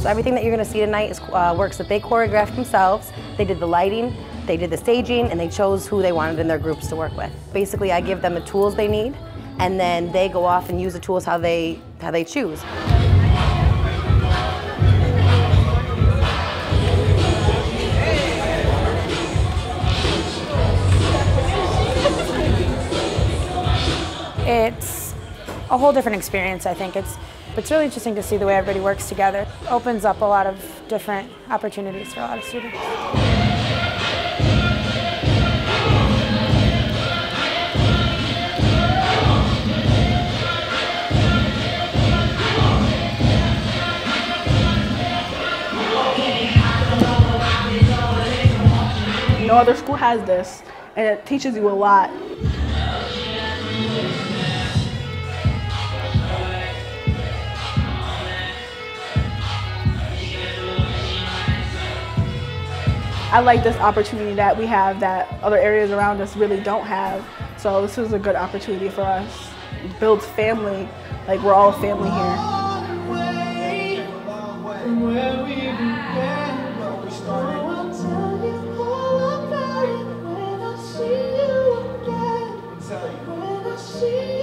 So everything that you're going to see tonight is uh, works that they choreographed themselves. They did the lighting, they did the staging, and they chose who they wanted in their groups to work with. Basically, I give them the tools they need, and then they go off and use the tools how they how they choose. It's a whole different experience, I think. It's, it's really interesting to see the way everybody works together. It opens up a lot of different opportunities for a lot of students. No other school has this, and it teaches you a lot. I like this opportunity that we have that other areas around us really don't have. So this was a good opportunity for us. It builds family, like we're all family here. see.